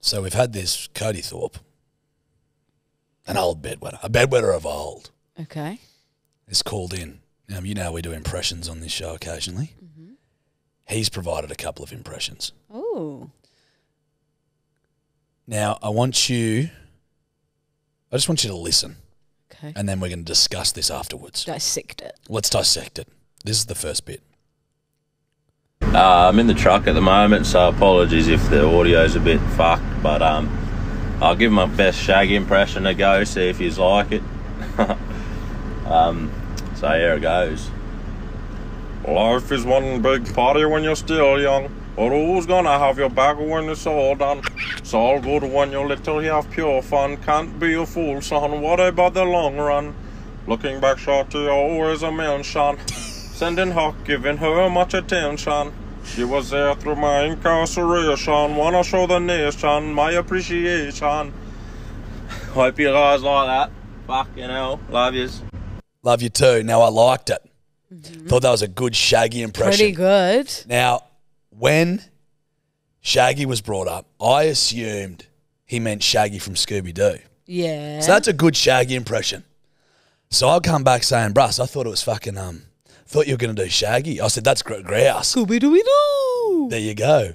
So we've had this Cody Thorpe, an old bedwetter, a bedwetter of old, Okay. is called in. Now, you know we do impressions on this show occasionally. Mm-hmm. He's provided a couple of impressions. Oh. Now, I want you, I just want you to listen, Okay. and then we're going to discuss this afterwards. Dissect it. Let's dissect it. This is the first bit. Uh, I'm in the truck at the moment, so apologies if the audio's a bit fucked, but um, I'll give my best Shaggy impression a go, see if you like it. um, so here it goes. Life is one big party when you're still young, but who's gonna have your back when it's all done? It's all good when you're little, you have pure fun. Can't be a fool, son. What about the long run? Looking back, shorty, always a mention. Sending Hawk, giving her much attention. She was there through my incarceration. Wanna show the nation my appreciation. Hope you guys like that. Fucking hell. Love yous. Love you too. Now, I liked it. Thought that was a good Shaggy impression. Pretty good. Now, when Shaggy was brought up, I assumed he meant Shaggy from Scooby Doo. Yeah. So that's a good Shaggy impression. So I'll come back saying, Bruss, I thought it was fucking, um, thought you were going to do Shaggy. I said, that's gr- grouse. Scooby Dooby Doo. There you go.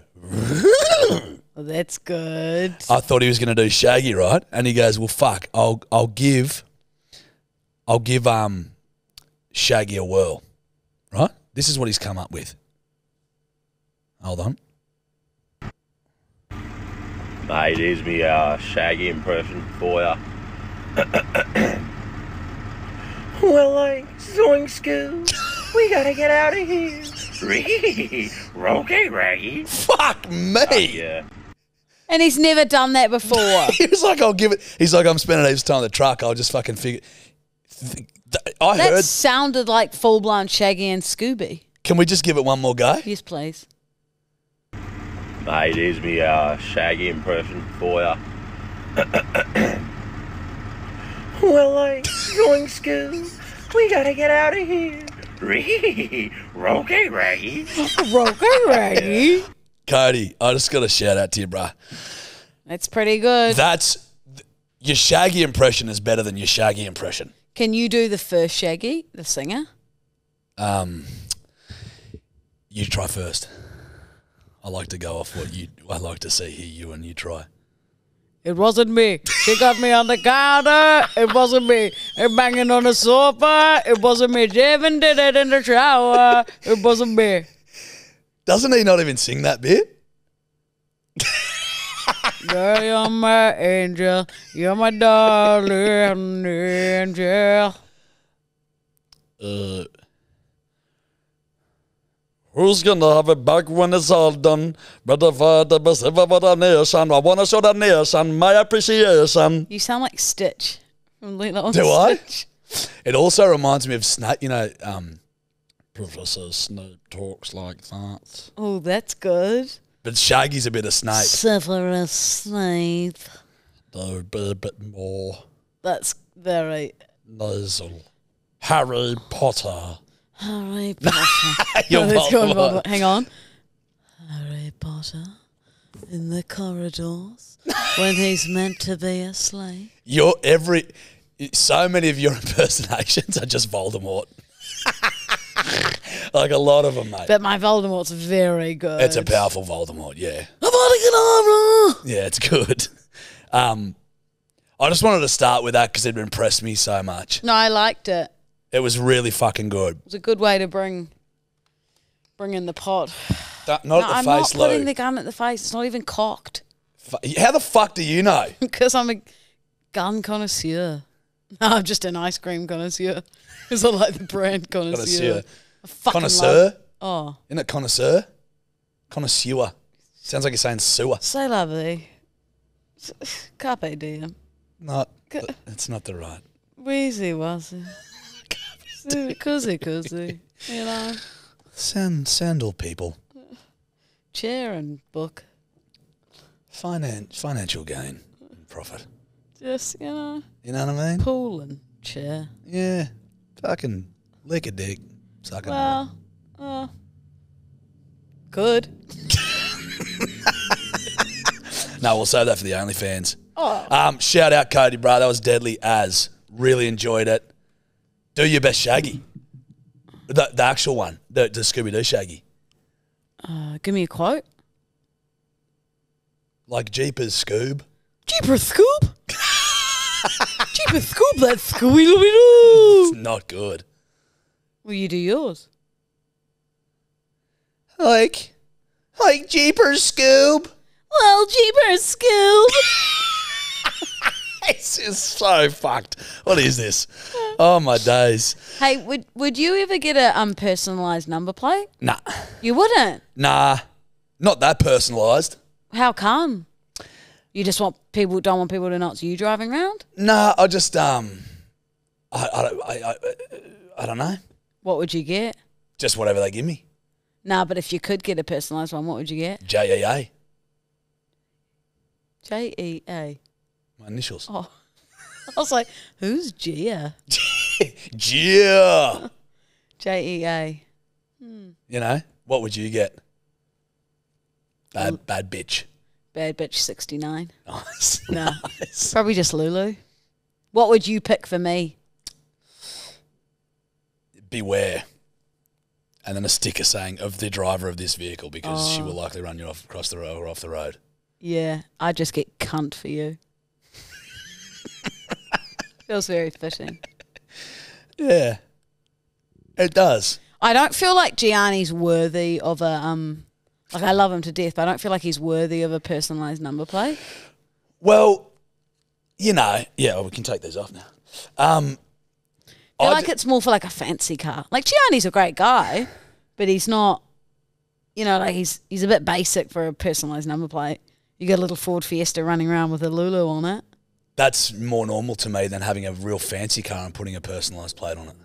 Well, that's good. I thought he was going to do Shaggy, right? And he goes, well, fuck, I'll, I'll give, I'll give, um, Shaggy a whirl, right? This is what he's come up with. Hold on. Mate, here's me uh, Shaggy impression for ya. well, like, zoink school. We gotta get out of here. okay, Raggy. Fuck me. Yeah. And he's never done that before. he was like, I'll give it. He's like, I'm spending heaps of time in the truck. I'll just fucking figure. Th- th- I that heard. sounded like full blown Shaggy and Scooby. Can we just give it one more go? Yes, please. Mate, here's me uh, Shaggy impression for ya. well, like, going school. We gotta get out of here. Okay, Raggy. Roker Raggy. Cody, I just got to shout out to you, bruh. That's pretty good. That's your Shaggy impression is better than your Shaggy impression. Can you do the first Shaggy, the singer? Um, you try first. I like to go off what you. I like to see hear you and you try. It wasn't me. She got me on the counter. It wasn't me. And banging on the sofa. It wasn't me. Javin did it in the shower. It wasn't me. Doesn't he not even sing that bit? Girl, you're my angel. You're my darling angel. Uh, who's gonna have it back when it's all done? Brother, father, best ever for the nation. I wanna show the nation my appreciation. You sound like Stitch from Lilo Do I? Stitch. It also reminds me of Snape. You know, um, Professor Snape talks like that. Oh, that's good. But Shaggy's a bit of Snape. Severus Snape. Though be a bit more That's very nasal. Harry Potter. Harry Potter. You're No, let's go on, Hang on. Harry Potter in the corridors when he's meant to be asleep. Your every, so many of your impersonations are just Voldemort. like a lot of them, mate. But my Voldemort's very good. It's a powerful Voldemort, yeah. Avada Yeah, it's good. Um, I just wanted to start with that because it impressed me so much. No, I liked it. It was really fucking good. It was a good way to bring bring in the pot. That- no, not at the I'm face, not putting the gun at the face. It's not even cocked Fu- How the fuck do you know? because I'm a gun connoisseur. No, I'm just an ice cream connoisseur. Because I like the brand connoisseur. Connoisseur. I fucking Connoisseur? love- Oh, Isn't it connoisseur? Connoisseur. Sounds like you're saying sewer. say lovely. Carpe diem. Not. It's not the right. Wheezy wazzy. Cuzzy cuzzy. You know, Sand, sandal people. chair and book. Finan- financial gain and profit. Just, you know, You know what I mean? pool and chair. Yeah. Fucking lick a dick. Suck it. Well, uh, good. No, we'll save that for the OnlyFans. Oh. Um, shout out Cody, bro. That was deadly as. Really enjoyed it. Do your best Shaggy. The, the actual one, the, the Scooby Doo Shaggy. Uh, give me a quote. Like Jeepers Scoob. Jeepers Scoob. Jeepers Scoob, that's Scooby Doo. It's not good. Will you do yours? Like, like Jeepers Scoob. Well, Jeepers Scoob. This is so fucked. What is this? Oh my days. hey, would would you ever get a um personalized number plate? Nah, You wouldn't. nah, not that personalised. How come? You just want people don't want people to know it's you driving around? Nah, I just um, I I don't I, I, I don't know. What would you get? Just whatever they give me. Nah, but if you could get a personalised one, what would you get? J E A. J E A. My initials. Oh. I was like, who's Gia? Yeah. J E A. Hmm. You know what would you get? Bad bad bitch. Bad bitch 69. Nice. No. Nice. Probably just Lulu. What would you pick for me? Beware. And then a sticker saying of the driver of this vehicle because she oh. will likely run you off across the road or off the road. Yeah, I'd just get cunt for you. Feels very fitting. Yeah. It does. I don't feel like Gianni's worthy of a um like I love him to death, but I don't feel like he's worthy of a personalised number plate. Well, you know, yeah, well, we can take these off now. Um, I feel like it's more for like a fancy car. Like Gianni's a great guy, but he's not you know, like he's he's a bit basic for a personalised number plate. You got a little Ford Fiesta running around with a Lulu on it. That's more normal to me than having a real fancy car and putting a personalised plate on it.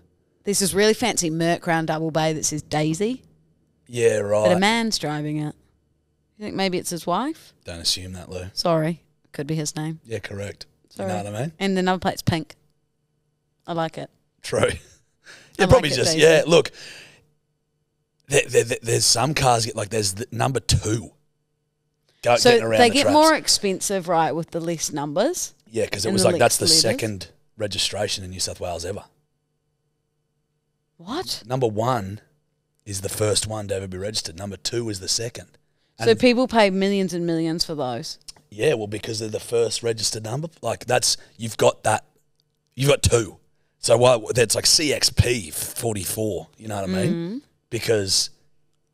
There's this really fancy Merc round Double Bay that says Daisy, Yeah, right. but a man's driving it. You think maybe it's his wife? Don't assume that, Lou. Sorry, could be his name. Yeah, correct. Sorry. You know what I mean? And the number plate's pink. I like it. True. I Yeah, probably like just Daisy. yeah. Look, there, there, there- there's some cars get like there's the number two. Go, So around they the get more expensive, right, with the less numbers. Yeah, because it and was the like that's Lex the letters. second registration in New South Wales ever. What? Number one is the first one to ever be registered. Number two is the second. So And- people pay millions and millions for those. Yeah, well, because they're the first registered number. Like that's you've got that. You've got two. So what? That's like CXP forty four. You know what I mean? Mm-hmm. Because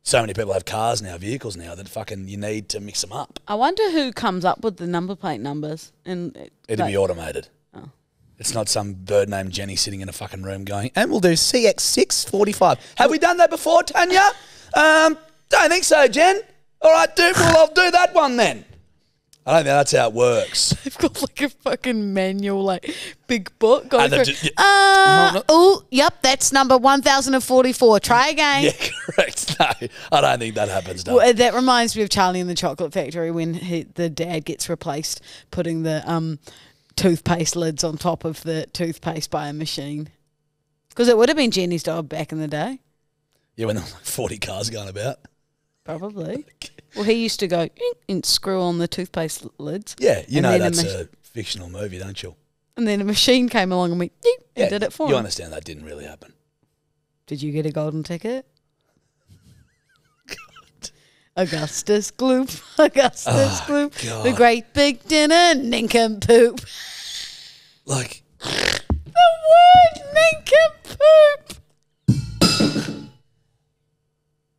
so many people have cars now, vehicles now that fucking you need to mix them up. I wonder who comes up with the number plate numbers. And it- It'd like- be automated. Oh. It's not some bird named Jenny sitting in a fucking room going, and we'll do CX645. Have we done that before, Tanya? Um, don't think so, Jen. All right, dude, well, I'll do that one then. I don't think that's how it works. They've got like a fucking manual, like big book going And they're through. just- uh, oh, yep, that's number 1044. Try again. Yeah, correct. No, I don't think that happens, no. Well, that reminds me of Charlie and the Chocolate Factory when he, the dad gets replaced putting the um, toothpaste lids on top of the toothpaste by a machine. Because it would have been Jenny's job back in the day, Yeah, when there were like 40 cars going about. Probably. well, he used to go and screw on the toothpaste lids. Yeah, you And know then a that's a fictional movie, don't you? And then a machine came along and we Yeah, did it for You him. understand that didn't really happen. Did you get a golden ticket? Augustus Gloop, Augustus Oh, Gloop, the great big dinner, nincompoop. Like, The word nincompoop.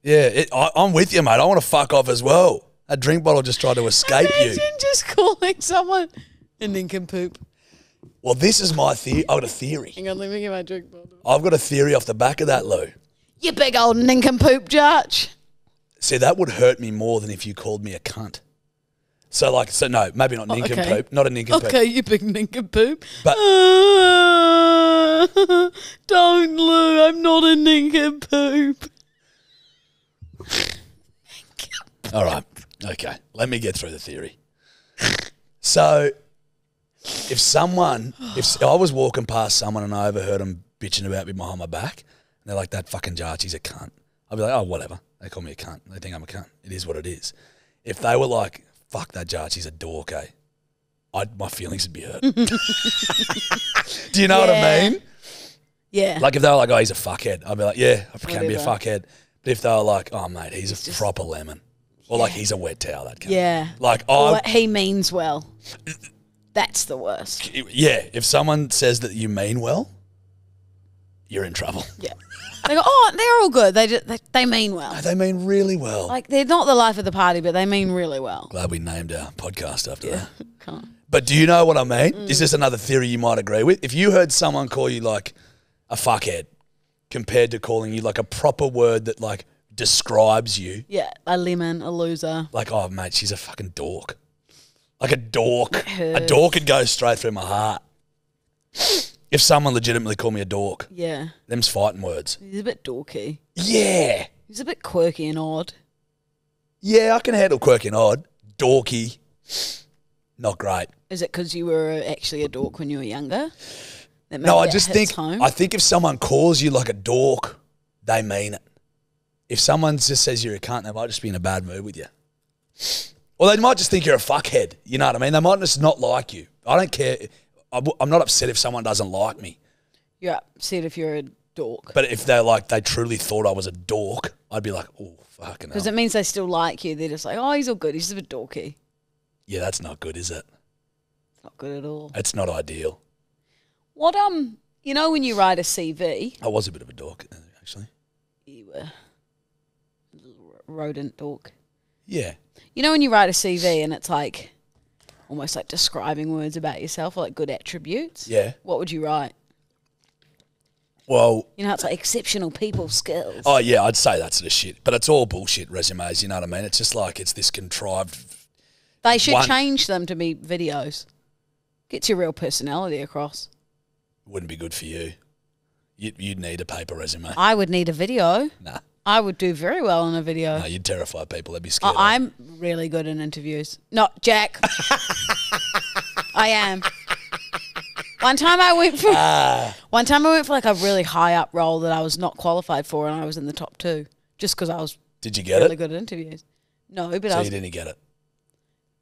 Yeah, it, I, I'm with you, mate. I want to fuck off as well. A drink bottle just tried to escape you. Imagine just calling someone a nincompoop. Well, this is my theory. I've got a theory. Hang on, let me get my drink bottle. I've got a theory off the back of that, Lou. You big old nincompoop, Judge. See, that would hurt me more than if you called me a cunt. So, like, so no, maybe not Oh, nincompoop, okay. not a nincompoop. Okay, you big nincompoop. But- Ah, don't, Lou. I'm not a nincompoop. All right. Okay. Let me get through the theory. So, if someone, if I was walking past someone and I overheard them bitching about me behind my back, and they're like, that fucking Jarchie's a cunt, I'd be like, oh, whatever. They call me a cunt. They think I'm a cunt. It is what it is. If they were like, fuck that judge, he's a dork, eh? I'd, my feelings would be hurt. Do you know what I mean? Yeah. Like if they were like, oh, he's a fuckhead, I'd be like, yeah, I can be a fuckhead. But if they were like, oh, mate, he's, a just- proper lemon. Or like, he's a wet towel, that kind yeah. Like, Or he means well. That's the worst. yeah, if someone says that you mean well, you're in trouble. Yeah. They go, oh, they're all good. They, just, they they mean well. They mean really well. Like they're not the life of the party, but they mean really well. Glad we named our podcast after that. Can't. But do you know what I mean? Mm. Is this another theory you might agree with? If you heard someone call you like a fuckhead compared to calling you like a proper word that like describes you, Yeah, a lemon, a loser. like, oh, mate, she's a fucking dork. Like a dork. A dork could go straight through my heart. If someone legitimately called me a dork, Yeah, them's fighting words. he's a bit dorky. Yeah. He's a bit quirky and odd. Yeah, I can handle quirky and odd. Dorky. Not great. Is it because you were actually a dork when you were younger? No, I just think home? I think if someone calls you like a dork, they mean it. If someone just says you're a cunt, they might just be in a bad mood with you. Or they might just think you're a fuckhead. You know what I mean? They might just not like you. I don't care. I'm not upset if someone doesn't like me. you're upset if you're a dork But if they're like, they truly thought I was a dork, I'd be like, oh, fucking because it means they still like you. They're just like, oh, he's all good. He's just a bit dorky. Yeah, that's not good, is it? Not good at all. It's not ideal. What um, you know when you write a CV, I was a bit of a dork, actually. you were a little rodent dork. Yeah. You know when you write a CV and it's like almost like describing words about yourself, or like good attributes. Yeah. What would you write? Well, You know, it's like exceptional people skills. Oh yeah, I'd say that sort of shit. But it's all bullshit resumes. You know what I mean? It's just like it's this contrived. they should one- change them to be videos. Gets your real personality across. Wouldn't be good for you. You'd, you'd need a paper resume. I would need a video. Nah, I would do very well in a video. nah, you'd terrify people. They'd be scared. I- I'm really good in interviews. Not Jack. I am. One time I went for Ah, one time I went for like a really high up role that I was not qualified for, and I was in the top two just because I was did you get really it? good at interviews. No, but I So was, you didn't get it.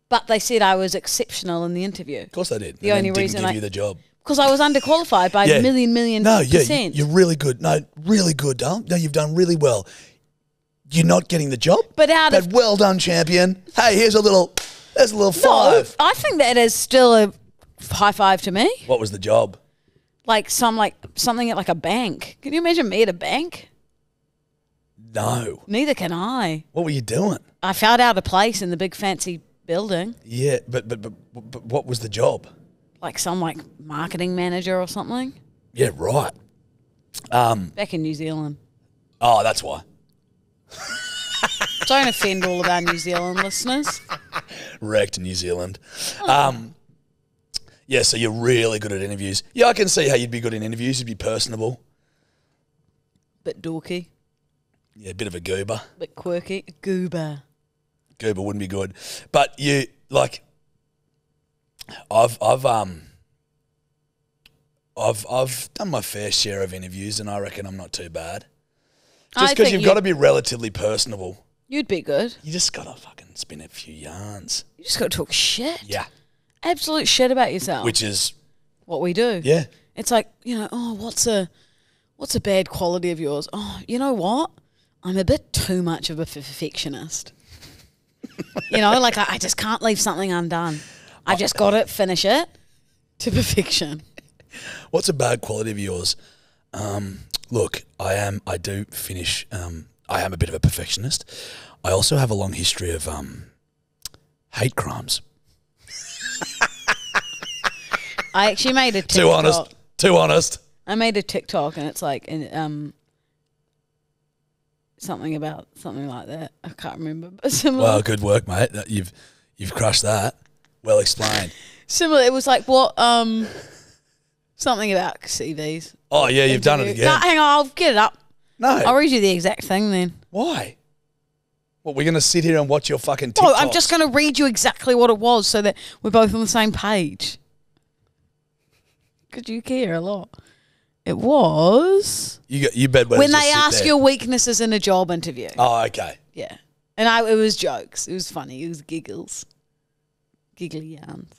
but they said I was exceptional in the interview Of course they did. The only didn't reason give I- you the job. Because I was underqualified by Yeah. a million million No, yeah, percent. you're really good. No, really good, darling. No, you've done really well. You're not getting the job, But out but of well done, champion. Hey, here's a little. There's a little no, five. I think that is still a high five to me. What was the job? Like some like something at like a bank. Can you imagine me at a bank? No. Neither can I. What were you doing? I found out a place in the big fancy building, Yeah, but but but, but what was the job? Like some like marketing manager or something, Yeah, right. Um. back in New Zealand. Oh, that's why. Don't offend all of our New Zealand listeners. wrecked New Zealand. Um, yeah, so you're really good at interviews. Yeah, I can see how you'd be good in interviews. You'd be personable. Bit dorky, Yeah, a bit of a goober. bit quirky, goober. Goober wouldn't be good, but you like. I've I've um. I've I've done my fair share of interviews, and I reckon I'm not too bad. I Just because think you've you- got to be relatively personable, You'd be good. you just got to fucking spin a few yarns. You just got to talk shit. Yeah, Absolute shit about yourself. which is what we do. yeah. It's like, you know, oh, what's a what's a bad quality of yours? Oh, you know what? I'm a bit too much of a perfectionist. you know, like I, I just can't leave something undone. I've just got to finish it to perfection. What's a bad quality of yours? Um, look, I am. I do finish. Um, I am a bit of a perfectionist. I also have a long history of um, hate crimes. I actually made a TikTok. Too honest. Too honest. I made a TikTok and it's like um something about something like that. I can't remember, but similar. Well, good work, mate. You've you've crushed that. Well explained. similar. It was like what um something about CVs. Oh yeah, you've done it again. No, hang on, I'll get it up. No. I'll read you the exact thing then. Why? What we're gonna sit here and watch your fucking No, TikToks? I'm just going to read you exactly what it was so that we're both on the same page. Because you care a lot. It was You got you bed when they ask your weaknesses in a job interview. Oh, okay. Yeah. And I, it was jokes. It was funny. It was giggles. Giggly yarns.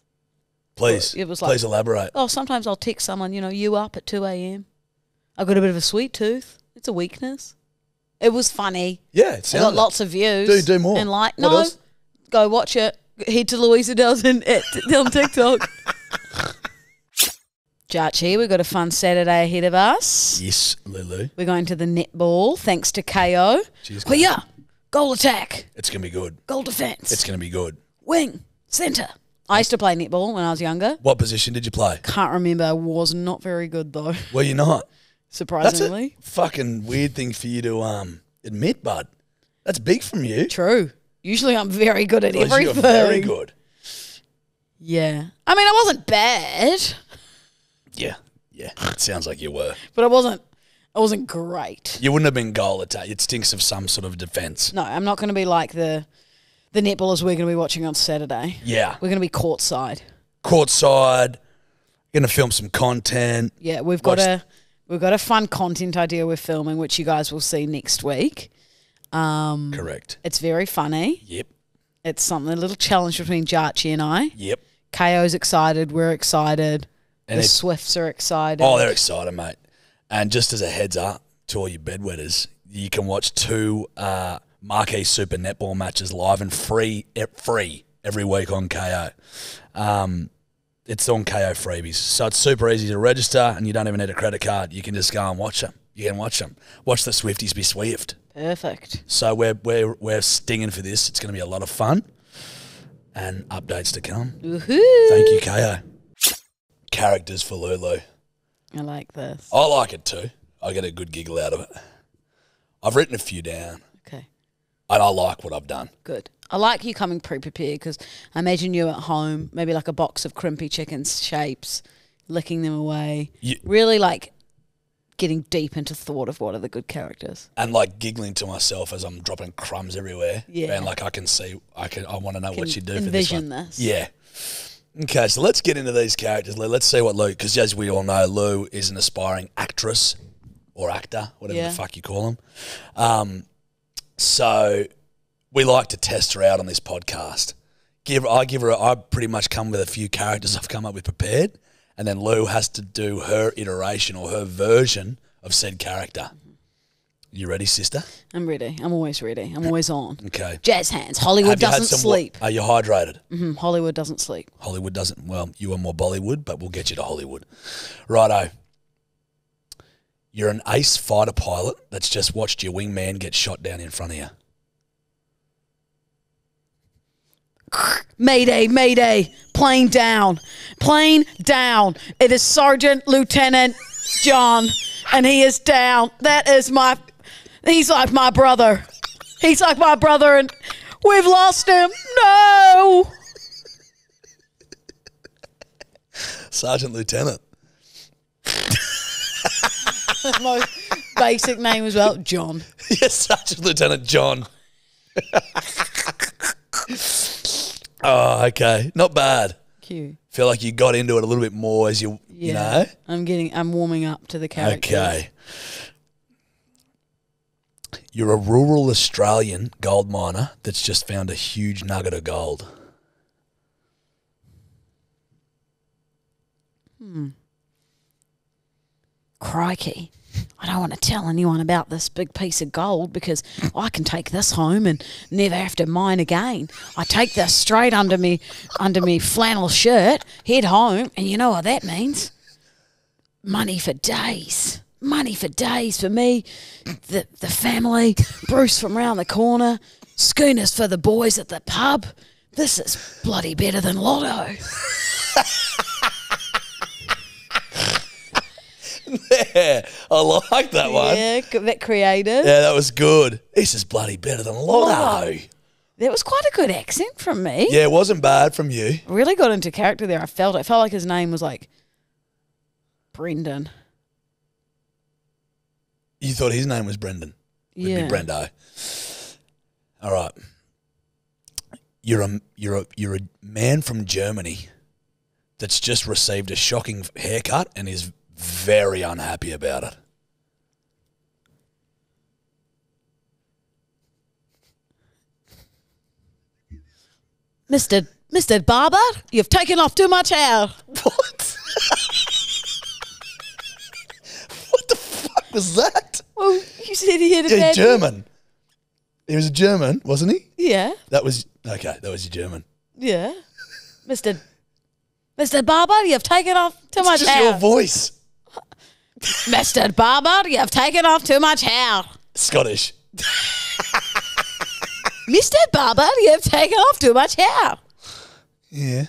Please, It was like- please elaborate. Oh, sometimes I'll text someone, you know, you up at 2 a.m. I've got a bit of a sweet tooth. It's a weakness. It was funny. Yeah, it It sounds got lots of views. Do- do more. And like, What no, else? go watch it. Head to Louisa Delson at, eh, on TikTok. Jarchi, we've got a fun Saturday ahead of us. Yes, Lulu. We're going to the netball thanks to Kayo. Cheers, yeah. Goal attack, It's gonna be good. goal defense, It's gonna be good. wing, centre. I used to play netball when I was younger. What position did you play? Can't remember. Was not very good though, Well, you're not. That's surprisingly. a fucking weird thing for you to um admit, bud. That's big from you. True. Usually I'm very good at Because everything. You're very good. Yeah. I mean, I wasn't bad, Yeah, yeah. It sounds like you were. but I wasn't. I wasn't great. You wouldn't have been goal attack. It stinks of some sort of defence. No, I'm not going to be like the the netballers we're going to be watching on Saturday. Yeah. We're going to be courtside. Courtside. Gonna film some content. Yeah, we've got Watch- a we've got a fun content idea we're filming, which you guys will see next week. Um, Correct. it's very funny. Yep. It's something a little challenge between Jarchi and I. Yep. Kayo's excited. We're excited. And the it- Swifts are excited. Oh, they're excited, mate. And just as a heads up to all you bedwetters, you can watch two uh, marquee super netball matches live and free, free every week on Kayo. Um, it's on Kayo freebies, so it's super easy to register, and you don't even need a credit card. You can just go and watch them. You can watch them. Watch the Swifties be Swift. Perfect. So we're we're we're stinging for this. It's going to be a lot of fun, and updates to come. Woohoo! Thank you, Kayo. Characters for Lulu. I like this. I like it too. I get a good giggle out of it. I've written a few down, Okay. And I like what I've done. Good. I like you coming pre-prepared because I imagine you at home, maybe like a box of crimpy chicken shapes, licking them away. You- really like getting deep into thought of what are the good characters. And like giggling to myself as I'm dropping crumbs everywhere. Yeah. And like I can see, I can, I want to know Can what you do for this envision one. this. Yeah. Okay, so let's get into these characters. Let's see what Lou, because as we all know, Lou is an aspiring actress or actor, whatever Yeah. the fuck you call them. Um, so we like to test her out on this podcast. Give I give her. I pretty much come with a few characters I've come up with prepared, and then Lou has to do her iteration or her version of said character. You ready, sister? I'm ready. I'm always ready. I'm always on. Okay. Jazz hands. Hollywood Have you had doesn't some wa- sleep. Are you hydrated? hmm Hollywood doesn't sleep. Hollywood doesn't. Well, you are more Bollywood, but we'll get you to Hollywood. Righto. You're an ace fighter pilot that's just watched your wingman get shot down in front of you. Mayday, mayday. Plane down. Plane down. It is Sergeant Lieutenant John, and he is down. That is my. He's like my brother. He's like my brother, and we've lost him. No. Sergeant Lieutenant. my basic name as well, John. yes, Sergeant Lieutenant John. oh, okay. Not bad. Q. Feel like you got into it a little bit more as you, Yeah. you know? I'm getting. I'm warming up to the character. Okay. You're a rural Australian gold miner that's just found a huge nugget of gold. Hmm. Crikey. I don't want to tell anyone about this big piece of gold because I can take this home and never have to mine again. I take this straight under me under me flannel shirt, head home, and you know what that means? Money for days. Money for days for me, the the family, Bruce from round the corner, schooners for the boys at the pub. This is bloody better than Lotto. Yeah, I like that one. Yeah. A bit creative. Yeah, that was good. This is bloody better than Lotto. Lotto. That was quite a good accent from me. Yeah, it wasn't bad from you. Really got into character there. I felt it. felt like his name was like Brendan. You thought his name was Brendan. It would Yeah. be Brendo. All right. You're a you're a you're a man from Germany that's just received a shocking haircut and is very unhappy about it. Mr. Mr. Barber, you've taken off too much hair. What? what the fuck was that? Well, you said he had a Yeah, bad German. He was a German, wasn't he? Yeah, That was okay. That was your German. yeah. Mr. Mr. Barber, you've taken off too much It's just hair. your voice. Mr. Barber, you've taken off too much hair. Scottish. Mr. Barber, you've taken off too much hair. Yeah.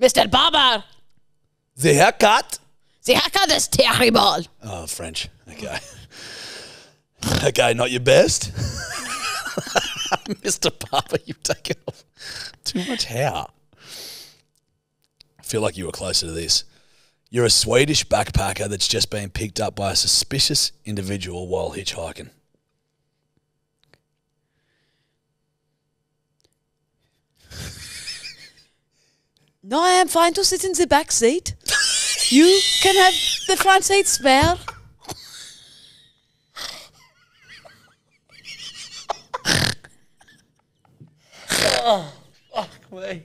Mr. Barber, The haircut. the haircut is terrible. Oh, French. Okay. okay, not your best. Mr. Barber, you've taken off too much hair. I feel like you were closer to this. You're a Swedish backpacker that's just been picked up by a suspicious individual while hitchhiking. No, I am fine to sit in the back seat. You can have the front seat spare. Oh, fuck me,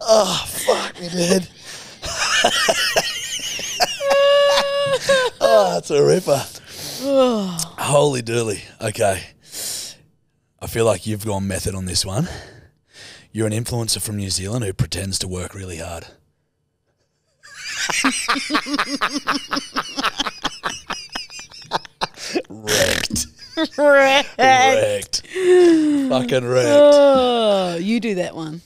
oh, Dad. oh, that's a ripper. Holy dooly. Okay. I feel like you've gone method on this one. You're an influencer from New Zealand who pretends to work really hard. wrecked. Wrecked. Fucking wrecked. Oh, you do that one.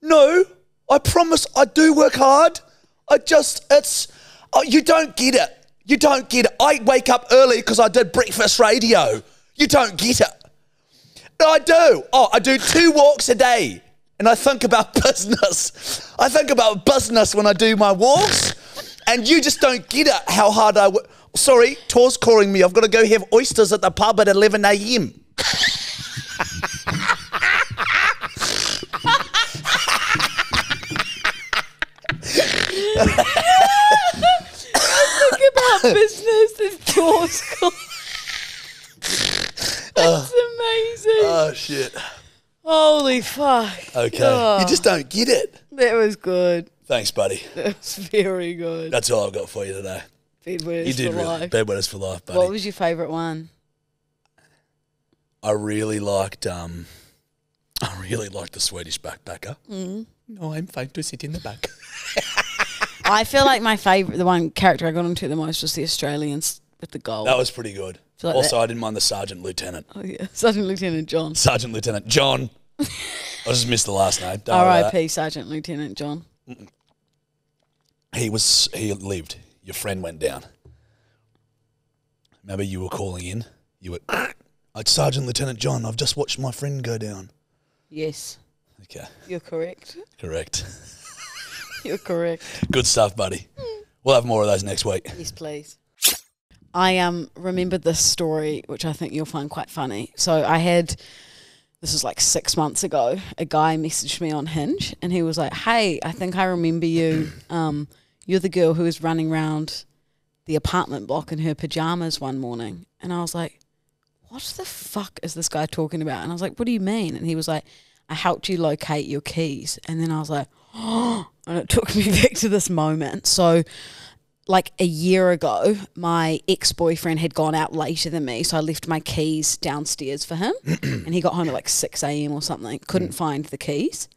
No, I promise I do work hard. I just, it's, oh, you don't get it. You don't get it. I wake up early because I did breakfast radio. You don't get it. No, I do. Oh, I do two walks a day and I think about business. I think about business when I do my walks and you just don't get it how hard I work. Sorry, Tor's calling me. I've got to go have oysters at the pub at 11 a.m. Think about business and Jaws. That's amazing. Oh, shit. Holy fuck. Okay. Oh, You just don't get it. that was good. Thanks, buddy. That was very good. That's all I've got for you today. Bedwetters You did for really. life. Bedwetters for life, buddy. What was your favourite one? I really liked. Um, I really liked the Swedish backpacker. Mm. No, I'm fine to sit in the back. I feel like my favourite, the one character I got into the most was the Australians with the gold. That was pretty good. Feel like also, that- I didn't mind the sergeant lieutenant. oh, yeah. Sergeant Lieutenant John. Sergeant Lieutenant John. I just missed the last name. Don't worry about R.I.P. Sergeant Lieutenant John. that. He was. He lived. Your friend went down. Remember, you were calling in. You were. It's Sergeant Lieutenant John. I've just watched my friend go down. Yes, Okay, you're correct. correct. You're correct. Good stuff, buddy. We'll have more of those next week. Yes, please. I um remembered this story, which I think you'll find quite funny. So I had this was like six months ago. A guy messaged me on Hinge, and he was like, "Hey, I think I remember you. Um, you're the girl who was running around the apartment block in her pajamas one morning." And I was like, "What the fuck is this guy talking about?" And I was like, "What do you mean?" And he was like, "I helped you locate your keys." And then I was like! And it took me back to this moment. So like a year ago, my ex boyfriend had gone out later than me, so I left my keys downstairs for him, and he got home at like six a.m. or something. Couldn't mm. find the keys,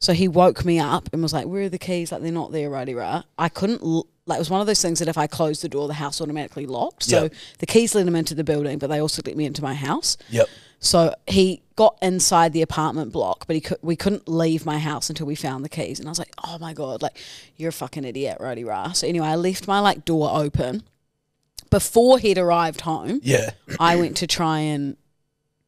so he woke me up and was like, "Where are the keys? Like they're not there, righty right." I couldn't. L- like it was one of those things that if I closed the door, the house automatically locked. So Yep. the keys let him into the building, but they also let me into my house. Yep. So he got inside the apartment block, but he could, we couldn't leave my house until we found the keys. And I was like, "Oh my god, like you're a fucking idiot, righty rah." So anyway, I left my like door open. Before he'd arrived home, Yeah. I went to try and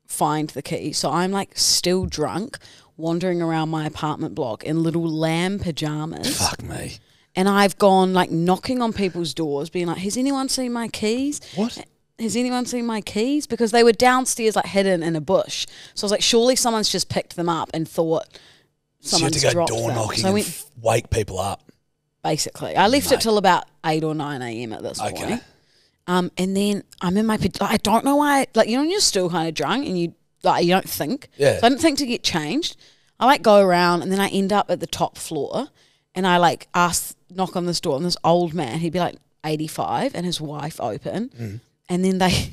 find the key. So I'm like still drunk, wandering around my apartment block in little lamb pajamas. Fuck me. And I've gone like knocking on people's doors, being like, "Has anyone seen my keys? What? Has anyone seen my keys?" Because they were downstairs, like hidden in a bush. So I was like, "Surely someone's just picked them up and thought So you had someone's to go dropped door them." knocking So I and went f- wake people up. basically. I left it till about eight or nine a.m. at this Okay. point. Um, and then I'm in my. paj- I don't know why. Like you know, when you're still kind of drunk and you like you don't think. Yeah. So I didn't think to get changed. I like go around and then I end up at the top floor and I like ask knock on this door and this old man, he'd be like eighty five and his wife open Mm. And then they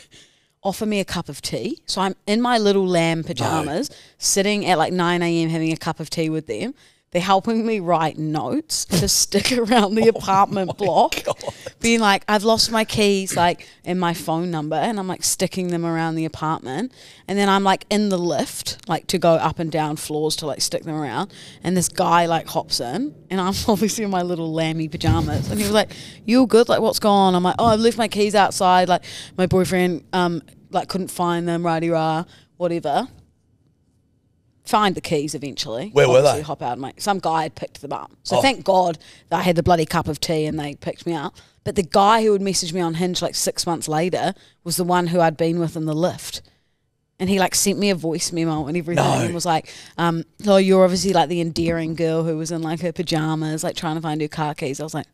offer me a cup of tea. So I'm in my little lamb pajamas, sitting at like nine AM having a cup of tea with them. They're helping me write notes to stick around the apartment block being like, I've lost my keys, like, and my phone number, and I'm like sticking them around the apartment. And then I'm like in the lift, like to go up and down floors to like stick them around. And this guy like hops in, and I'm obviously in my little lammy pajamas. And he was like, You good? Like, what's going on? I'm like, Oh, I've left my keys outside. Like, my boyfriend, um, like, couldn't find them, righty rah, whatever. Find the keys eventually. Where were they? Hop out, mate. Some guy had picked them up. So Oh. thank God that I had the bloody cup of tea and they picked me up. But the guy who would message me on Hinge like six months later was the one who I'd been with in the lift. And he like sent me a voice memo and everything No. and was like, um, oh, you're obviously like the endearing girl who was in like her pajamas, like trying to find her car keys. I was like,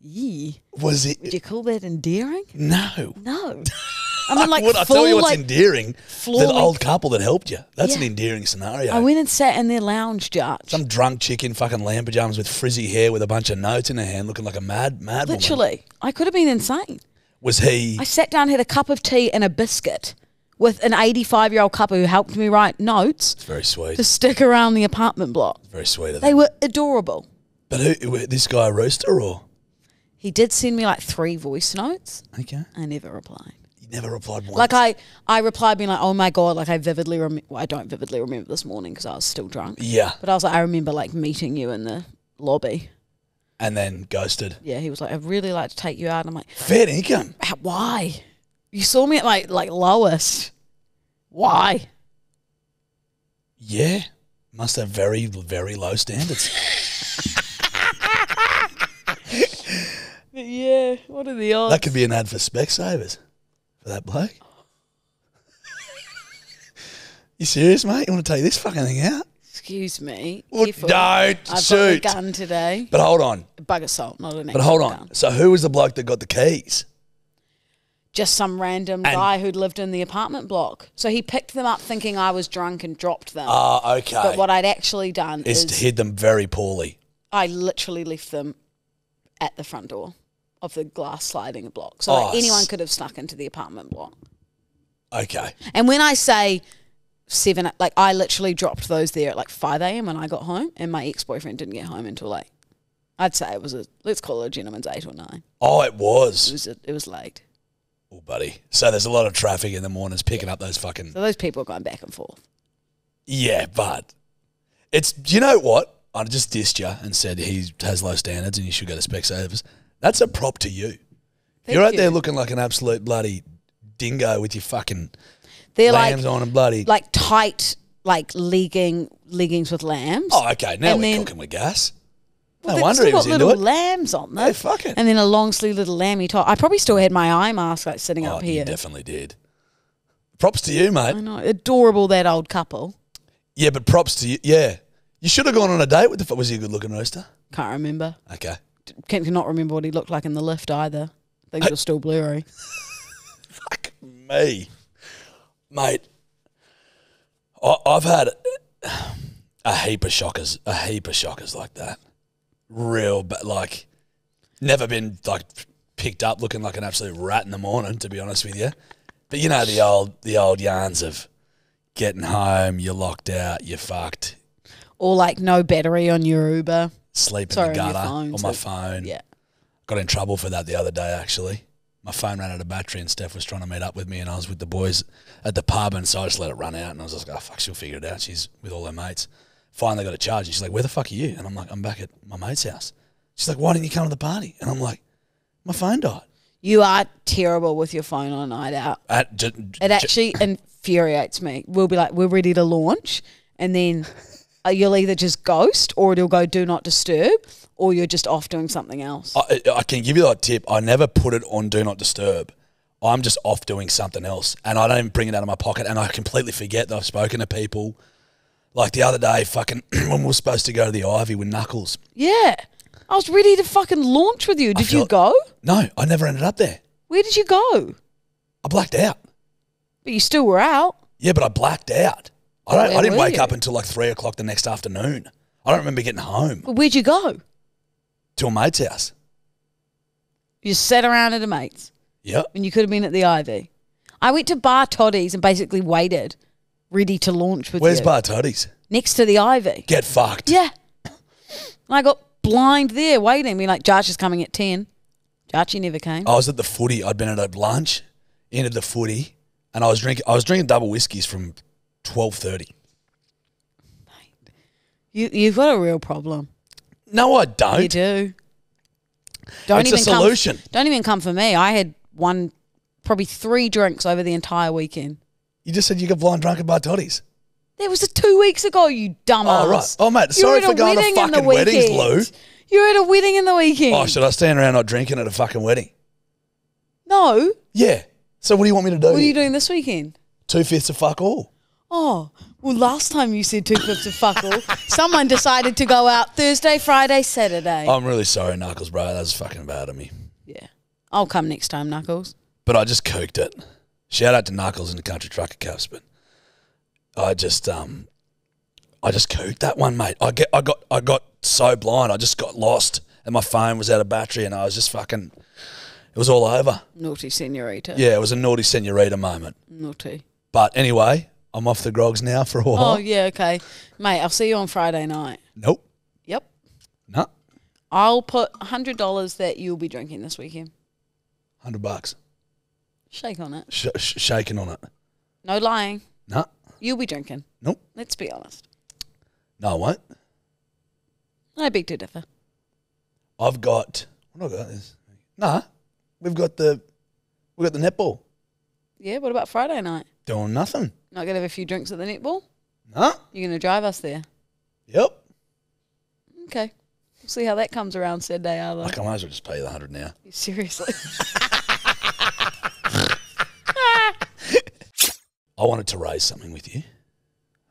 yee. Was Would it? you call that endearing? No. No. I mean, like, Would I tell you what's like, endearing? The old couple that helped you. That's an endearing scenario. I went and sat in their lounge, Judge. Some drunk chick in fucking lamb pajamas with frizzy hair with a bunch of notes in her hand, looking like a mad mad woman. Literally. I could have been insane. Was he? I sat down, had a cup of tea and a biscuit with an 85 year old couple who helped me write notes It's very sweet. to stick around the apartment block. very sweet of They were adorable. But who? This guy a rooster or? He did send me like three voice notes. Okay. I never replied. Never replied once. Like I, I replied being like, "Oh my god!" Like I vividly remember. Well, I don't vividly remember this morning because I was still drunk. Yeah. But I was like, I remember like meeting you in the lobby. And then ghosted. Yeah, he was like, "I'd really like to take you out." And I'm like, Fair income. "Why? You saw me at like like lowest. Why?" Yeah. Must have very very low standards. Yeah. What are the odds? that could be an ad for Specsavers for that bloke. you serious, mate? You want to take this fucking thing out? Excuse me. Well, Careful. don't I've got a shoot. gun today. But hold on. A bug assault, not an But actual hold on. gun. So who was the bloke that got the keys? Just some random And- guy who'd lived in the apartment block. So he picked them up thinking I was drunk and dropped them. Ah, okay. but what I'd actually done is is hid them very poorly. I literally left them at the front door of the glass sliding block. So Oh, like, anyone s- could have snuck into the apartment block. Okay. And when I say seven, like I literally dropped those there at like 5 a.m. when I got home, and my ex boyfriend didn't get home until like, I'd say it was a, let's call it a gentleman's eight or nine. Oh, it It was. was, it was late. Oh, buddy. So there's a lot of traffic in the mornings picking up those fucking. So those people are going back and forth. Yeah, but it's. You know what? I just dissed you and said he has low standards and you should go to Specsavers. That's a prop to you. Thank You're out you. there looking like an absolute bloody dingo with your fucking They're lambs like on and bloody. like tight, like legging leggings with lambs. oh, okay. Now and we're then- cooking with gas. Well, no wonder he was got into little it. lambs on them. Yeah, fuck it. And then a long sleeve little lammy top. I probably still had my eye mask like sitting Oh, up you here. definitely did. Props to you, mate. I know, adorable that old couple. Yeah, but props to you. Yeah. You should have gone on a date with the. Was he a good looking rooster? Can't remember. Okay. Can cannot remember what he looked like in the lift either. Things are still blurry. Fuck me, mate. I, I've had a heap of shockers, a heap of shockers like that. Real, but like, never been like picked up looking like an absolute rat in the morning. To be honest with you, but you know the old the old yarns of getting home, you're locked out, you're fucked, Or like no battery on your Uber. Sleep in Sorry, the on gutter phone, on my so- phone. Yeah. Got in trouble for that the other day, actually. My phone ran out of battery and Steph was trying to meet up with me and I was with the boys at the pub and so I just let it run out and I was just like, oh, fuck, she'll figure it out. She's with all her mates. Finally got a charge. and She's like, where the fuck are you? And I'm like, I'm back at my mate's house. She's like, why didn't you come to the party? And I'm like, my phone died. You are terrible with your phone on a night out. At, j- It actually infuriates me. We'll be like, we're ready to launch, and then you'll either just ghost, or it'll go do not disturb, or you're just off doing something else. I, I can give you that tip. I never put it on Do Not Disturb. I'm just off doing something else, and I don't even bring it out of my pocket, and I completely forget that I've spoken to people. Like the other day, fucking when we were supposed to go to the Ivy with Knuckles. yeah, I was ready to fucking launch with you. Did you go? No, I never ended up there. Where did you go? I blacked out. But you still were out. Yeah, but I blacked out. I don't. I didn't wake you? up until like three o'clock the next afternoon. I don't remember getting home where'd you go? to a mate's house. You sat around at a mate's Yep. And you could have been at the Ivy. I went to Bar Totti's and basically waited, ready to launch with Where's you. Bar Totti's? Next to the Ivy. Get fucked. Yeah. I got blind there waiting. Being like, Jarch is coming at 10. Jarchy never came. I was at the footy. I'd been at a lunch, ended the footy, and I was drinking. I was drinking double whiskeys from twelve thirty. You, you've got a real problem. No, I don't. You do. Don't It's a come- don't even come for me. I had one, probably three drinks over the entire weekend. You just said you got blind drunk at Bar Totti's. That was a two weeks ago, you dumbass. Oh, right. Oh, mate, sorry for going to wedding in the fucking weddings. Lou. You're at a wedding in the weekend. Oh, should I stand around not drinking at a fucking wedding? no. Yeah. So what do you want me to do? What are you doing this weekend? Two fifths of fuck all. Oh, well, last time you said two fifths of fuck all, someone decided to go out Thursday, Friday, Saturday. I'm really sorry, Knuckles, bro. That was fucking bad of me. yeah. I'll come next time, Knuckles. But I just cooked it. Shout out to Knuckles and the Country Trucker Caps, but I just um I just cooked that one, mate. I get I got I got so blind, I just got lost and my phone was out of battery and I was just fucking it was all over. Naughty senorita. Yeah, it was a naughty senorita moment. Naughty. But anyway, I'm off the grogs now for a while. Oh, yeah, okay. Mate, I'll see you on Friday night. Nope. Yep. No. I'll put $100 that you'll be drinking this weekend. Hundred bucks. Shake on it. Sh- sh- shaking on it. No lying. No. You'll be drinking. Nope. Let's be honest. No, I won't. I beg to differ. I've got what have I got this. Nah. We've got the we've got the netball. Yeah, what about Friday night? Doing nothing. Not going to have a few drinks at the netball? Huh? You're going to drive us there? Yep. Okay. We'll see how that comes around Saturday, Arlo. I might as well just pay the hundred now. Seriously. I wanted to raise something with you,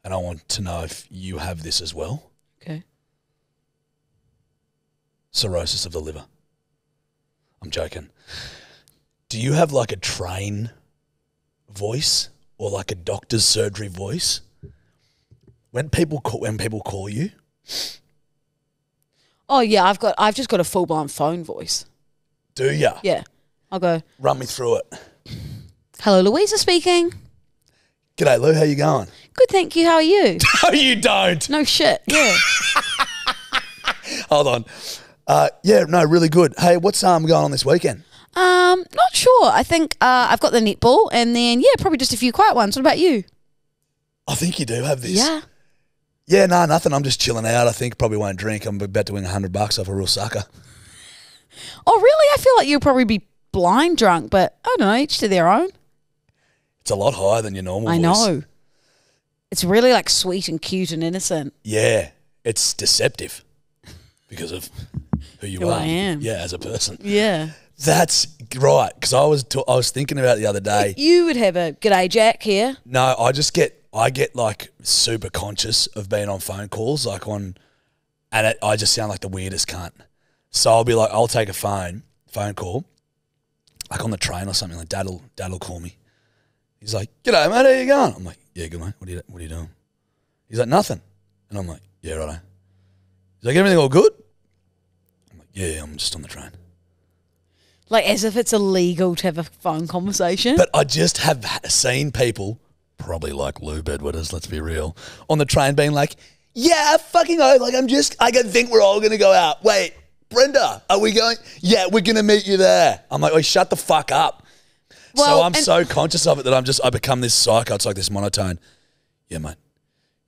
and I want to know if you have this as well. okay. Cirrhosis of the liver. I'm joking. Do you have like a train voice or like a doctor's surgery voice? When people call, when people call you, Oh, yeah, I've got, I've just got a full blown phone voice. do ya? Yeah. I'll go, Run me through it. hello, Louisa speaking. G'day, Lou. How you going? Good, thank you. How are you? No, you don't. No shit. Yeah. Hold on. Uh, yeah, no, really good. Hey, what's um going on this weekend? Um, not sure. I think uh, I've got the netball, and then yeah, probably just a few quiet ones. What about you? I think you do have this. Yeah. Yeah, no, nothing. I'm just chilling out. I think probably won't drink. I'm about to win hundred bucks off a real sucker. Oh, really? I feel like you'll probably be blind drunk, but I don't know. Each to their own. It's a lot higher than your normal. I voice. know. It's really like sweet and cute and innocent. Yeah, it's deceptive because of who you Who are. I am. Yeah, as a person. Yeah. That's right. Because I was t- I was thinking about it the other day. You would have a g'day Jack here. No, I just get I get like super conscious of being on phone calls, like on, and it, I just sound like the weirdest cunt. So I'll be like, I'll take a phone phone call, like on the train or something. Like dad'll dad'll call me. He's like, "G'day, mate. How you going?" I'm like, "Yeah, good, mate. What are you What are you doing?" He's like, "Nothing," and I'm like, "Yeah, righto." He's like, "Everything all good?" I'm like, "Yeah, I'm just on the train." Like as if it's illegal to have a phone conversation. But I just have seen people, probably like Lou Bedwetters, let's be real, on the train being like, yeah, fucking oh, like I'm just, I can think we're all going to go out. Wait, Brenda, are we going? Yeah, we're going to meet you there. I'm like, oh, shut the fuck up. so I'm so conscious of it that I'm just, I become this psycho. It's like this monotone. Yeah, mate.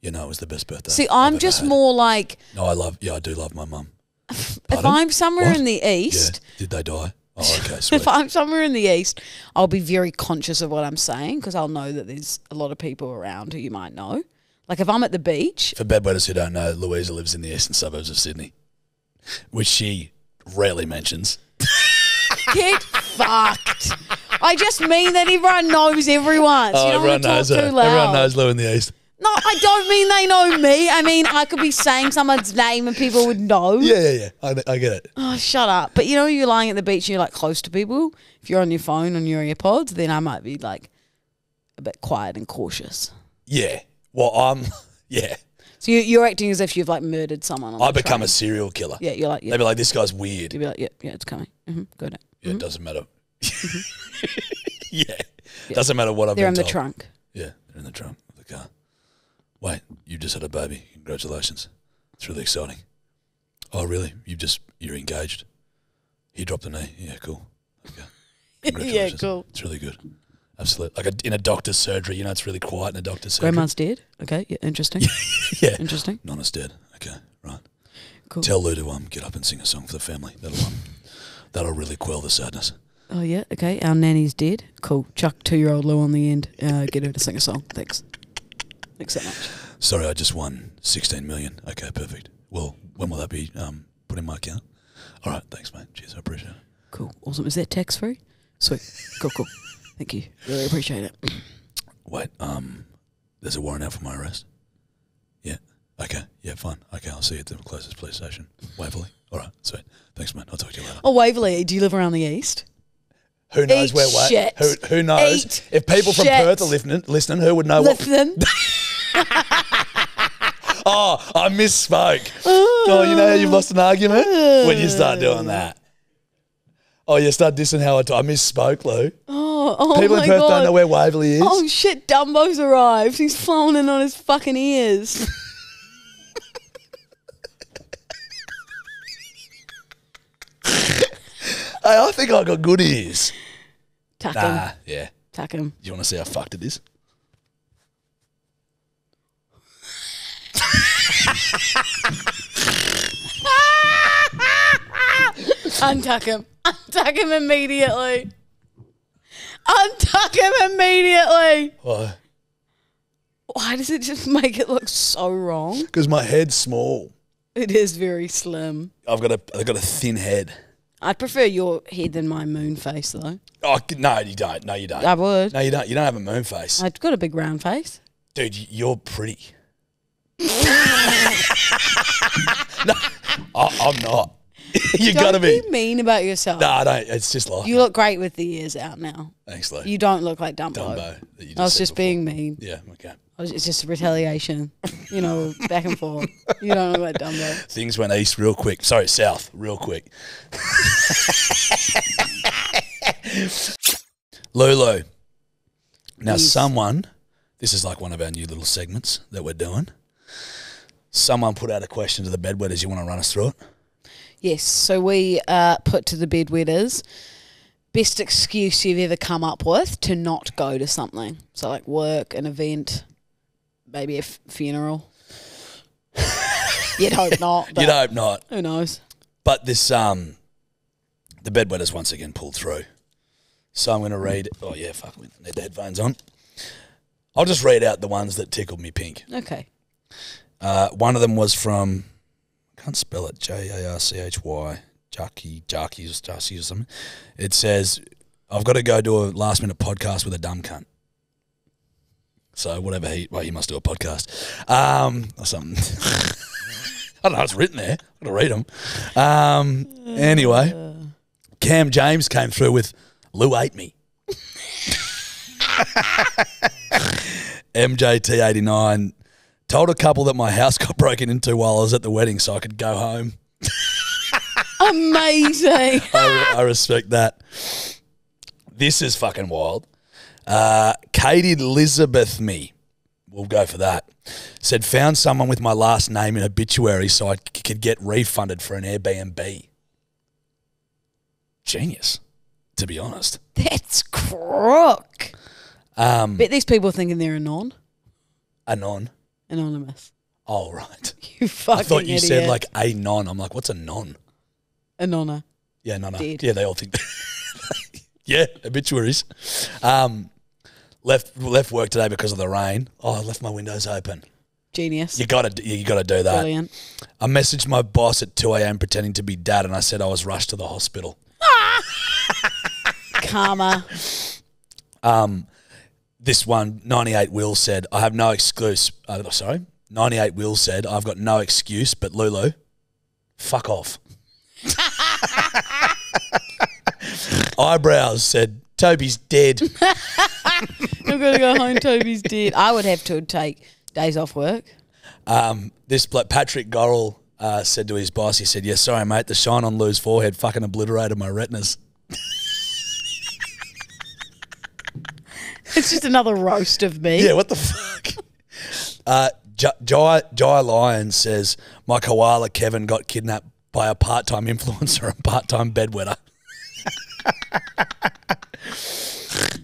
You know, it was the best birthday. See, I'm just had. more like No, I love, yeah, I do love my mum. if I'm somewhere What? in the Yeah. east, Did they die? Oh, okay, if I'm somewhere in the east, I'll be very conscious of what I'm saying because I'll know that there's a lot of people around who you might know. Like if I'm at the beach, For bedwetters who don't know, Louisa lives in the eastern suburbs of Sydney, which she rarely mentions. get fucked. I just mean that everyone knows everyone. So you oh, don't want to talk too loud. Oh, Everyone knows Lou in the east. No, I don't mean they know me. I mean I could be saying someone's name and people would know. Yeah, yeah, yeah. I, I get it. Oh, shut up. But you know, you're lying at the beach and you're like close to people. If you're on your phone on your earpods, then I might be like a bit quiet and cautious. Yeah. Well, I'm. Yeah. So you, you're acting as if you've like murdered someone. On I the become train. a serial killer. yeah. You're like yeah. They'd be like, this guy's weird. You'd be like yeah yeah it's coming. Mm-hmm. Go down. Yeah, it doesn't matter. yeah. Doesn't matter what I've They're been in the told. trunk. Yeah, they're in the trunk of the car. Wait, you just had a baby. Congratulations. It's really exciting. Oh, really? You just you're engaged. He dropped the knee. Yeah, cool. Okay. yeah, cool. It's really good. Absolutely. Like a, in a doctor's surgery, you know, it's really quiet in a doctor's surgery. Grandma's dead. Okay, yeah, interesting. yeah. interesting. Nana's dead. Okay, right. Cool. Tell Lou to um get up and sing a song for the family. That'll um that'll really quell the sadness. Oh yeah, okay. Our nanny's dead. Cool. Chuck two year old Lou on the end. Uh, get her to sing a song. Thanks. Thanks so much. Sorry, I just won sixteen million. Okay, perfect. Well, when will that be um put in my account? All right, thanks, mate. Cheers, I appreciate it. Cool. Awesome. Is that tax free? Sweet. Cool, cool. Thank you. Really appreciate it. Wait, um, there's a warrant out for my arrest. Yeah. Okay. Yeah, fine. Okay, I'll see you at the closest police station, Waverley. All right, sweet. Thanks, mate. I'll talk to you later. Oh, Waverley, do you live around the east? Who knows Eat where? Who, who knows? Eat if people from shit. Perth are listening, listening, who would know what? Oh, I misspoke. oh, you know how you've lost an argument when you start doing that. Oh, you start dissing how I, t- I misspoke, Lou. Oh, oh People my in Perth God. don't know where Waverley is. Oh shit, Dumbo's arrived. He's flown in on his fucking ears. Hey, I think I got good ears. Tuck Nah, him. yeah. Tuck him. You want to see how fucked it is? Untuck him. Untuck him immediately. Untuck him immediately. Why? Why does it just make it look so wrong? Because my head's small. It is very slim. I've got a I've got a thin head. I'd prefer your head than my moon face, though. Oh no, you don't. No, you don't. I would. no, you don't. You don't have a moon face, I've got a big round face. dude. You're pretty. No, I, I'm not. you Don't gotta be. be mean about yourself. No, I don't. It's just like You look great with the ears out now. Thanks, Lou. You don't look like Dumbo. Dumbo. That you I was said just before. being mean. Yeah. Okay. I was, it's just retaliation. You know, back and forth. You don't look like Dumbo. Things went east real quick. Sorry, south real quick. Lulu. Now, someone, this is like one of our new little segments that we're doing. Someone put out a question to the bedwetters. You want to run us through it? Yes. So we uh, put to the bedwetters best excuse you've ever come up with to not go to something. So like work, an event, maybe a f- funeral. You'd hope not. You'd hope not. Who knows? But this, um, the bedwetters once again pulled through. So I'm going to read. Oh yeah, fuck, we need the headphones on. I'll just read out the ones that tickled me pink. Okay. Uh, one of them was from I can't spell it J A R C H Y Jarky Jarky or Jarcy or something. It says I've got to go do a last minute podcast with a dumb cunt. So whatever he well he must do a podcast um, or something. I don't know. It's written there. I've got to read them. Um, anyway, Cam James came through with Lou ate me. MJT89 told a couple that my house got broken into while I was at the wedding so I could go home. Amazing. I, I respect that. This is fucking wild. Uh, Katie Elizabeth me. We'll go for that. Said found someone with my last name in obituary so I could get refunded for an Airbnb. Genius, to be honest. That's crook. Um, Bet these people are thinking they're anon. anon. Anonymous. Oh right. You fucking I thought you idiot. said like a non. I'm like, what's a non? A Anona. Yeah, no, no. Dead. Yeah, they all think. yeah, obituaries. Um, left left work today because of the rain. Oh, I left my windows open. Genius. You gotta you gotta do that. Brilliant. I messaged my boss at two a.m. pretending to be dad, and I said I was rushed to the hospital. Karma. Um, this one, 98 Will said, I have no excuse. Uh, sorry, 98 Will said, I've got no excuse, but Lulu, fuck off. Eyebrows said, Toby's dead. I've got to go home. Toby's dead. I would have to take days off work. Um, this bloke, Patrick Gorrell uh, said to his boss, he said, "Yeah, sorry, mate. The shine on Lou's forehead fucking obliterated my retinas." It's just another roast of me. Yeah, what the fuck? Uh, J- Jai, Jai Lyons says, My koala Kevin got kidnapped by a part time influencer and part time bedwetter.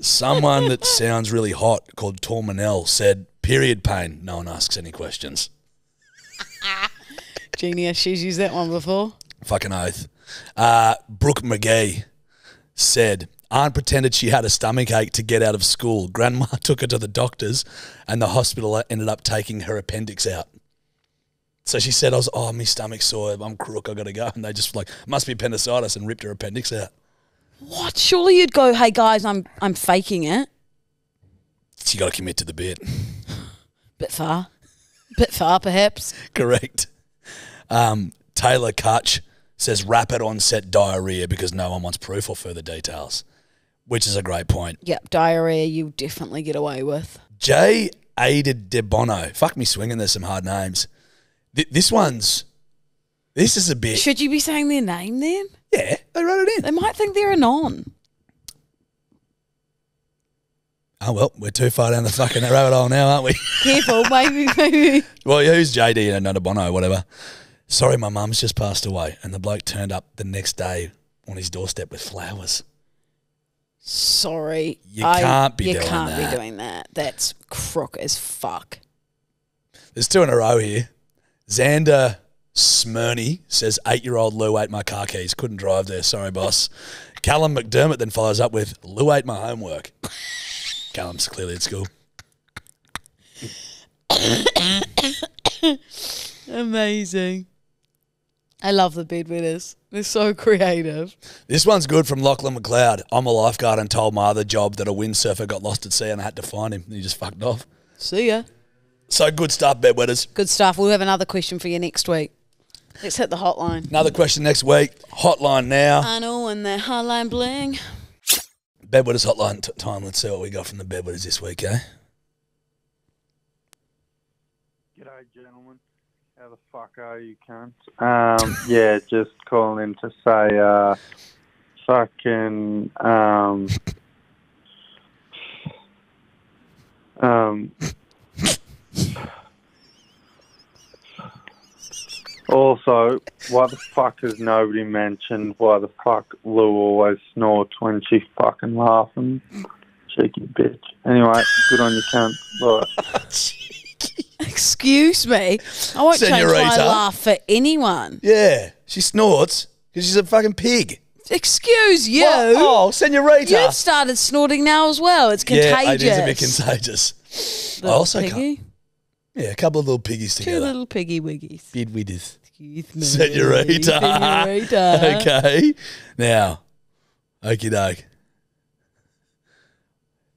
Someone that sounds really hot called Tormanel said, Period pain. No one asks any questions. Genius. She's used that one before. Fucking oath. Uh, Brooke McGee said, Aunt pretended she had a stomach ache to get out of school. Grandma took her to the doctors, and the hospital ended up taking her appendix out. So she said, I was, oh, my stomach's sore. I'm crook. I got to go. And they just like, must be appendicitis and ripped her appendix out. What? Surely you'd go, hey guys, I'm I'm faking it. So you got to commit to the bit. Bit far. Bit far, perhaps. Correct. Um, Taylor Kutch says rapid onset diarrhea because no one wants proof or further details, which is a great point. Yep, diarrhea you definitely get away with. J. Ada De Bono. Fuck me swinging, there's some hard names. Th- this one's, this is a bit, Should you be saying their name then? yeah, they wrote it in. They might think they're a non. Oh, well, we're too far down the fucking rabbit hole now, aren't we? Careful, maybe, maybe. well, who's JD and not a Bono, whatever. Sorry, my mum's just passed away. And the bloke turned up the next day on his doorstep with flowers. Sorry. You can't be you doing can't that. be doing that. That's crook as fuck. There's two in a row here. Xander Smyrny says, eight year old Lou ate my car keys. Couldn't drive there. Sorry, boss. Callum McDermott then follows up with, Lou ate my homework. Callum's clearly at school. Amazing. I love the bedwetters. They're so creative. This one's good from Lachlan McLeod. I'm a lifeguard and told my other job that a windsurfer got lost at sea and I had to find him. He just fucked off. See ya. So good stuff, bedwetters. Good stuff. We'll have another question for you next week. Let's hit the hotline. Another question next week. Hotline now. I know, and the hotline bling. Bedwetters hotline time. Let's see what we got from the bedwetters this week, eh? G'day, gentlemen. How the fuck are you, cunts? Um, yeah, just calling in to say, uh, fucking, um, um, also, why the fuck has nobody mentioned why the fuck Lou always snorts when she's fucking laughing? Cheeky bitch. Anyway, good on you, cunt. Bye. Excuse me. I won't change my Senorita. laugh for anyone. Yeah. She snorts because she's a fucking pig. Excuse you. What? Oh, senorita. You've started snorting now as well. It's contagious. Yeah, it is a bit contagious. I Little also can't- piggy. Yeah, a couple of little piggies Two together. little piggy wiggies. Bid widders. Excuse me. Senorita. Senorita. okay. Now, okie doke.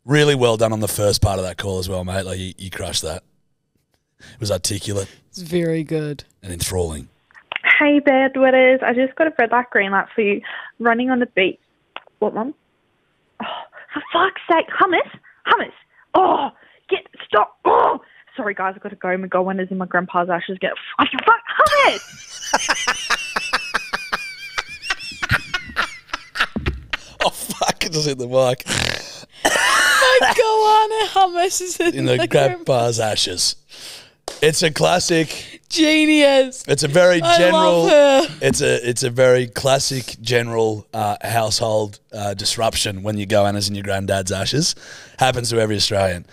Really well done on the first part of that call as well, mate. Like you, you crushed that. It was articulate It's very good. and enthralling. Hey, there, bedwetters. I just got a red light, green light for you. Running on the beach. What, Mum? Oh, for fuck's sake. Hummus? Hummus. Oh, get, stop. Oh, sorry, guys. I've got to go. My godwinner's in my grandpa's ashes. Get fucking fuck. Hummus! Oh, fuck. It just hit the mic. Go on, hummus is in, In the the grandpa's ashes. It's a classic. Genius. It's a very I general. love her. It's a it's a very classic general uh, household uh, disruption when you go Anna's in your granddad's ashes. Happens to every Australian.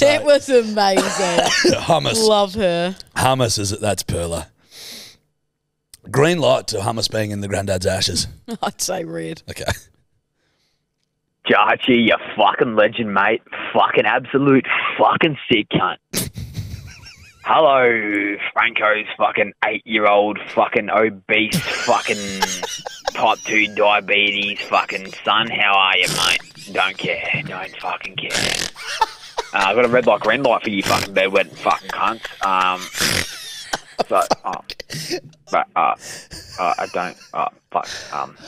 That was amazing. hummus. love her. Hummus is it that's Perla. Green light to hummus being in the granddad's ashes. I'd say red. Okay. Jarchi, you fucking legend, mate. Fucking absolute fucking sick cunt. Hello, Franco's fucking eight year old fucking obese fucking type 2 diabetes fucking son. How are you, mate? Don't care. Don't fucking care. Uh, I've got a red light, green light for you fucking bedwet fucking cunts. Um, so, uh, but, uh, uh, I don't, uh, fuck, um,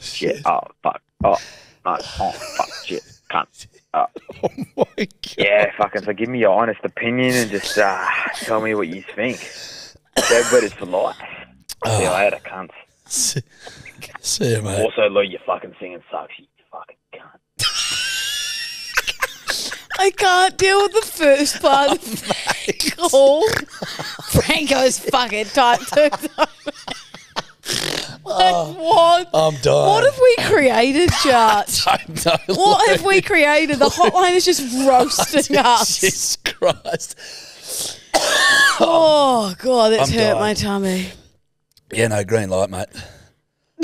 shit, oh, fuck, oh, no, oh, fuck, shit, cunt. Uh, Oh my God. yeah, fucking. So give me your honest opinion and just uh, tell me what you think. Dead wetters for life. See you later, cunts. See, see you, mate. Also, Lou, your fucking singing sucks. You fucking cunt. I can't deal with the first part of the call. Franco's fucking type two. Like, oh, what? I'm dying. What have we created, Judge? I know, What have we created? The hotline is just roasting us. Jesus Christ. Um, oh god, that's I'm hurt dying. my tummy. Yeah, no, green light, mate.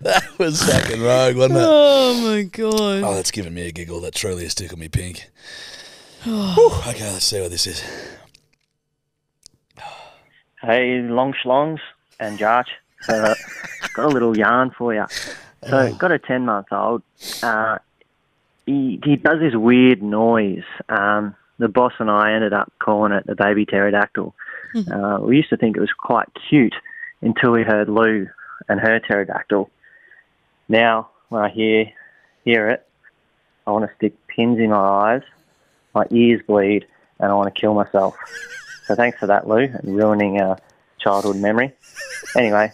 that was fucking rogue, wasn't it? Oh my god. Oh, that's giving me a giggle. That truly has tickled me pink. Oh. Whew. okay, let's see what this is. Hey, long schlongs and Jarch. Uh, got a little yarn for you. So, got a 10 month old. Uh, he, he does this weird noise. Um, the boss and I ended up calling it the baby pterodactyl. Uh, we used to think it was quite cute until we heard Lou and her pterodactyl. Now, when I hear hear it, I want to stick pins in my eyes, my ears bleed, and I want to kill myself. So thanks for that, Lou, and ruining a childhood memory. Anyway,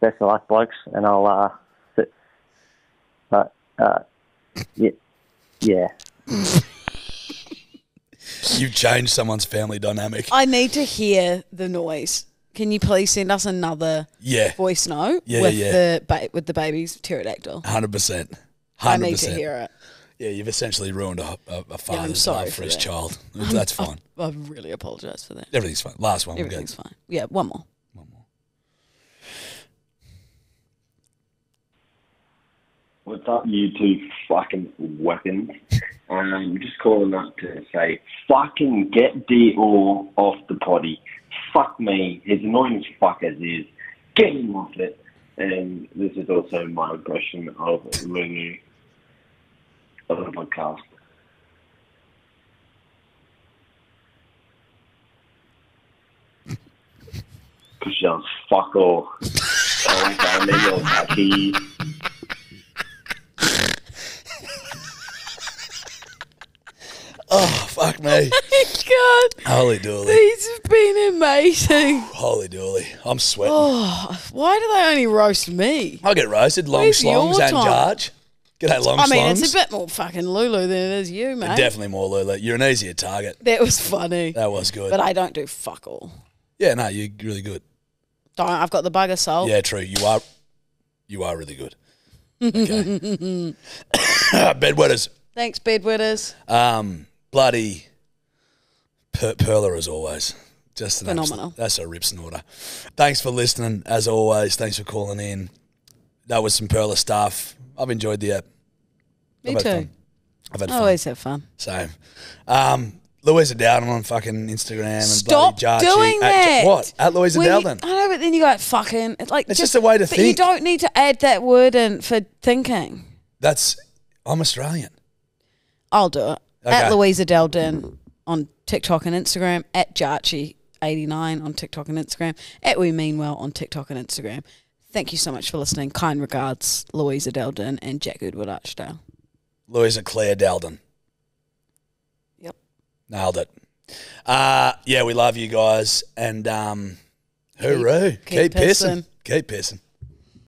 best of luck, blokes, and I'll uh, sit. But uh, yeah, yeah. You've changed someone's family dynamic. I need to hear the noise. Can you please send us another Yeah, voice note Yeah, with yeah. the ba- with the baby's pterodactyl? hundred percent. I Hundred need to percent. hear it. Yeah, you've essentially ruined a, a, a father's sorry love for for his that. child. That's fine. I really apologise for that. Everything's fine. Last one. We're good. Everything's fine. Yeah, one more. One more. What's up, you two fucking weapons? Um, I'm just calling up to say, fucking get D all off the potty. Fuck me, as annoying as fuck as is, get him off it. And this is also my impression of Lulu of the podcast. Push down, fuck all. Oh, okay, maybe I'll happy. Oh fuck me! Oh God, Holy dooly! these have been amazing. Holy dooly! I'm sweating. Oh, why do they only roast me? I'll get roasted. Long Where's your slongs and time? Jarge. G'day, long I mean, it's a bit more fucking Lulu than it is you, mate. Definitely more Lulu. You're an easier target. That was funny. That was good. But I don't do fuck all. yeah, no, you're really good. Don't. I've got the bugger soul. Yeah, true. You are. You are really good. Okay. Bedwetters. Thanks, bedwetters. Um, bloody per- Perler as always. Just Phenomenal. absolute- that's a rip snorter. Thanks for listening, as always. Thanks for calling in. That was some Perler stuff. I've enjoyed the app. Me I've too. fun. I've had I fun. always have fun. Same. Um, Louisa Dowden on fucking Instagram and Stop bloody Jarchi. doing At- that. what? At Louisa When you- Dowden. I know, but then you go fucking. It's like It's just a way to but you think. don't need to add that word in for thinking. That's I'm Australian. I'll do it. Okay. At Louisa Delden on TikTok and Instagram. At Jarchi89 on TikTok and Instagram. At We Mean Well on TikTok and Instagram. Thank you so much for listening. Kind regards, Louisa Delden and Jack Goodwood Archdale. Louisa Claire Dowden. Yep. Nailed it. Uh, yeah, we love you guys and um, hooroo. Keep, keep pissing. pissing. Keep pissing.